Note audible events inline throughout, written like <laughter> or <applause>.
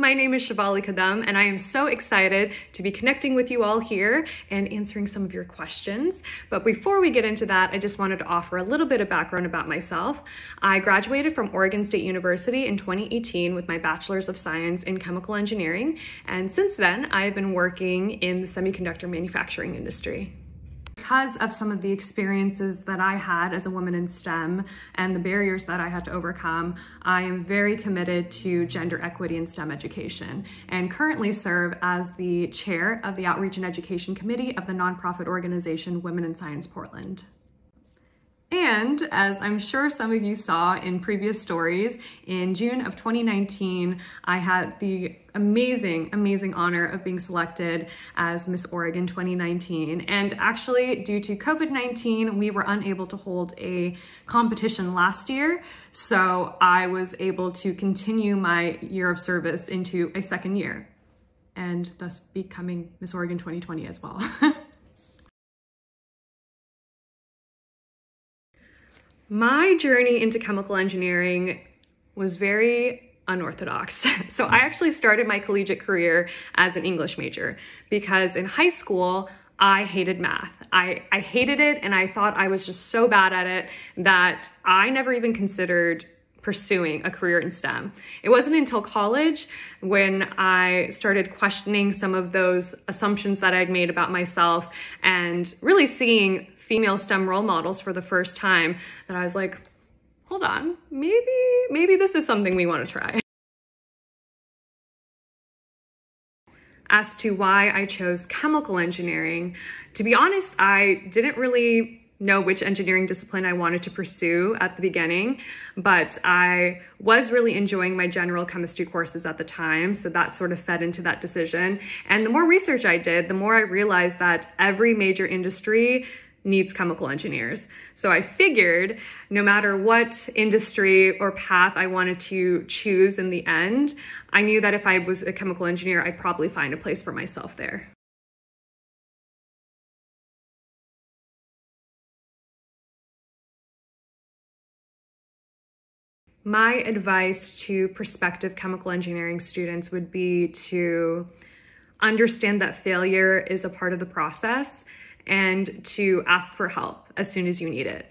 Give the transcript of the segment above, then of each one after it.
my name is Shivali Kadam, and I am so excited to be connecting with you all here and answering some of your questions. But before we get into that, I just wanted to offer a little bit of background about myself. I graduated from Oregon State University in 2018 with my Bachelor's of Science in Chemical Engineering, and since then, I've been working in the semiconductor manufacturing industry because of some of the experiences that I had as a woman in STEM and the barriers that I had to overcome, I am very committed to gender equity in STEM education and currently serve as the chair of the Outreach and Education Committee of the nonprofit organization Women in Science Portland. And as I'm sure some of you saw in previous stories, in June of 2019, I had the amazing, amazing honor of being selected as Miss Oregon 2019. And actually, due to COVID-19, we were unable to hold a competition last year. So I was able to continue my year of service into a second year and thus becoming Miss Oregon 2020 as well. <laughs> My journey into chemical engineering was very unorthodox. <laughs> So I actually started my collegiate career as an English major because in high school, I hated math. I, I hated it and I thought I was just so bad at it that I never even considered pursuing a career in STEM. It wasn't until college when I started questioning some of those assumptions that I'd made about myself and really seeing female STEM role models for the first time that I was like, hold on, maybe, maybe this is something we want to try. As to why I chose chemical engineering, to be honest, I didn't really know which engineering discipline I wanted to pursue at the beginning, but I was really enjoying my general chemistry courses at the time, so that sort of fed into that decision. And the more research I did, the more I realized that every major industry needs chemical engineers. So I figured no matter what industry or path I wanted to choose in the end, I knew that if I was a chemical engineer, I'd probably find a place for myself there. My advice to prospective chemical engineering students would be to understand that failure is a part of the process and to ask for help as soon as you need it.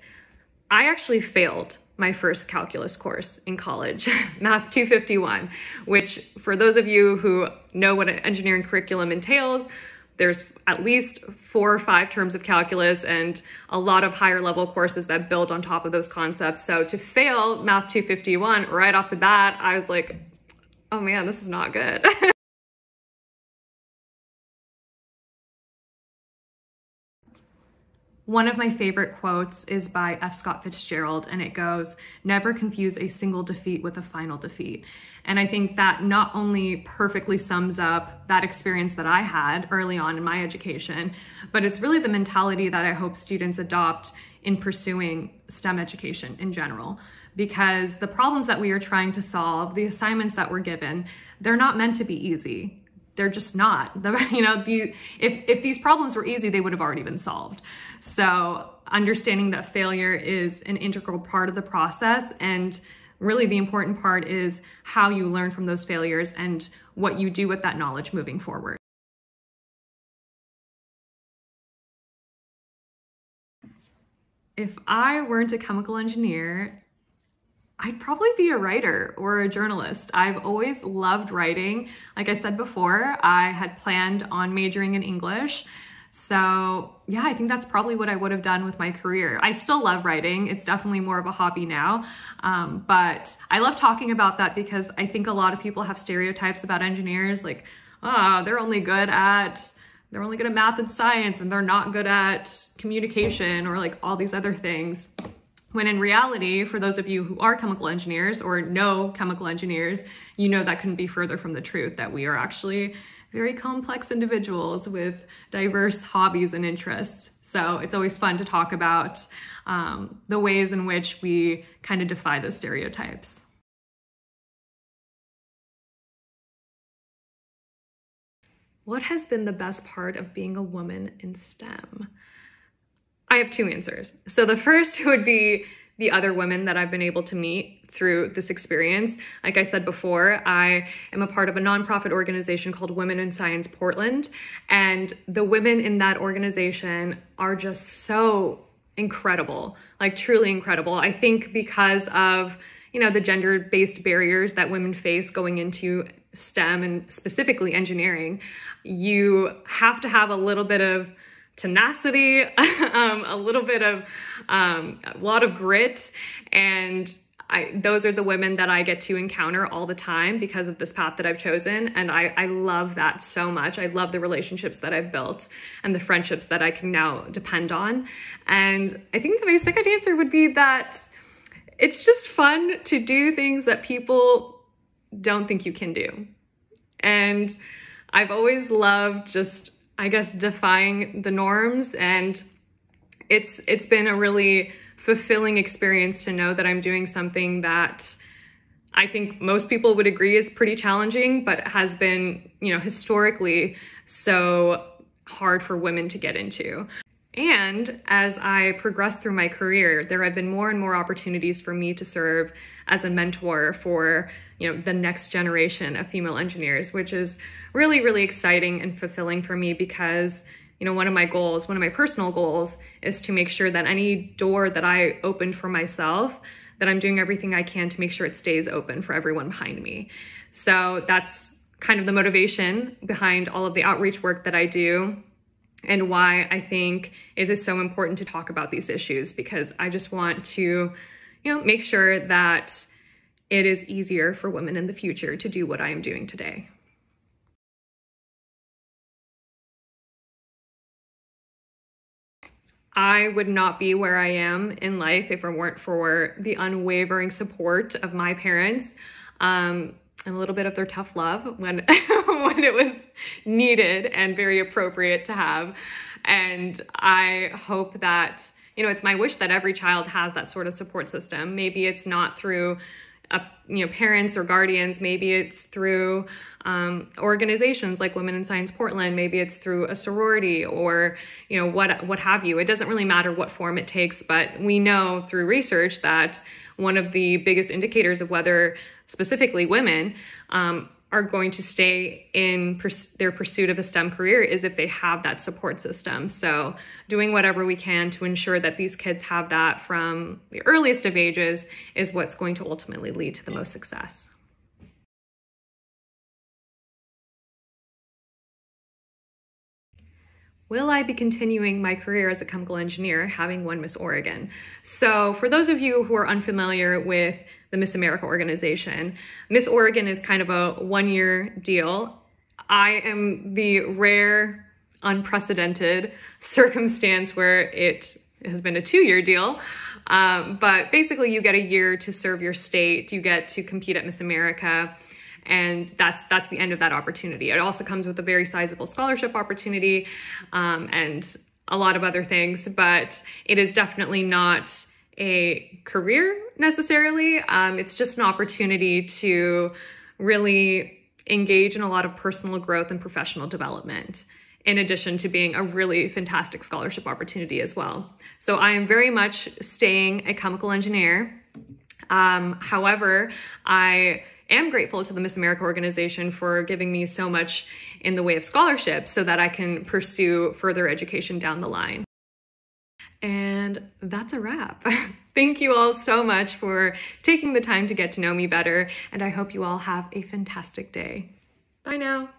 I actually failed my first calculus course in college, <laughs> Math 251, which for those of you who know what an engineering curriculum entails, there's at least four or five terms of calculus and a lot of higher level courses that build on top of those concepts. So to fail Math 251 right off the bat, I was like, oh man, this is not good. <laughs> One of my favorite quotes is by F. Scott Fitzgerald, and it goes, Never confuse a single defeat with a final defeat. And I think that not only perfectly sums up that experience that I had early on in my education, but it's really the mentality that I hope students adopt in pursuing STEM education in general. Because the problems that we are trying to solve, the assignments that we're given, they're not meant to be easy they're just not. <laughs> The, you know, the if if these problems were easy, they would have already been solved. So understanding that failure is an integral part of the process and really the important part is how you learn from those failures and what you do with that knowledge moving forward. If I weren't a chemical engineer, I'd probably be a writer or a journalist. I've always loved writing. Like I said before, I had planned on majoring in English. So yeah, I think that's probably what I would have done with my career. I still love writing. It's definitely more of a hobby now. Um, but I love talking about that because I think a lot of people have stereotypes about engineers like, oh, they're only good at they're only good at math and science and they're not good at communication or like all these other things. When in reality, for those of you who are chemical engineers or know chemical engineers, you know that couldn't be further from the truth that we are actually very complex individuals with diverse hobbies and interests. So it's always fun to talk about um, the ways in which we kind of defy those stereotypes. What has been the best part of being a woman in STEM? I have two answers. So the first <laughs> would be the other women that I've been able to meet through this experience. Like I said before, I am a part of a nonprofit organization called Women in Science Portland, and the women in that organization are just so incredible, like truly incredible. I think because of you know the gender-based barriers that women face going into STEM and specifically engineering, you have to have a little bit of tenacity, <laughs> um, a little bit of um, a lot of grit, and I, those are the women that I get to encounter all the time because of this path that I've chosen. And I, I love that so much. I love the relationships that I've built and the friendships that I can now depend on. And I think the my second answer would be that it's just fun to do things that people don't think you can do. And I've always loved just, I guess, defying the norms and it's it's been a really fulfilling experience to know that I'm doing something that I think most people would agree is pretty challenging, but has been, you know, historically so hard for women to get into. And as I progress through my career, there have been more and more opportunities for me to serve as a mentor for, you know, the next generation of female engineers, which is really, really exciting and fulfilling for me because you know, one of my goals, one of my personal goals is to make sure that any door that I opened for myself, that I'm doing everything I can to make sure it stays open for everyone behind me. So that's kind of the motivation behind all of the outreach work that I do and why I think it is so important to talk about these issues because I just want to, you know, make sure that it is easier for women in the future to do what I am doing today. I would not be where I am in life if it weren't for the unwavering support of my parents um, and a little bit of their tough love when, <laughs> when it was needed and very appropriate to have. And I hope that, you know, it's my wish that every child has that sort of support system. Maybe it's not through uh, you know parents or guardians maybe it's through um, organizations like women in science portland maybe it's through a sorority or you know what what have you it doesn't really matter what form it takes but we know through research that one of the biggest indicators of whether specifically women um, are going to stay in pers- their pursuit of a STEM career is if they have that support system. So, doing whatever we can to ensure that these kids have that from the earliest of ages is what's going to ultimately lead to the most success. Will I be continuing my career as a chemical engineer having won Miss Oregon? So for those of you who are unfamiliar with the Miss America organization, Miss Oregon is kind of a one-year deal. I am the rare, unprecedented <laughs> circumstance where it has been a two-year deal. Um, but basically you get a year to serve your state. You get to compete at Miss America and that's that's the end of that opportunity. It also comes with a very sizable scholarship opportunity um, and a lot of other things, but it is definitely not a career necessarily. Um, it's just an opportunity to really engage in a lot of personal growth and professional development in addition to being a really fantastic scholarship opportunity as well. So I am very much staying a chemical engineer. Um, however, I am grateful to the Miss America organization for giving me so much in the way of scholarships so that I can pursue further education down the line. And that's a wrap. <laughs> Thank you all so much for taking the time to get to know me better, and I hope you all have a fantastic day. Bye now.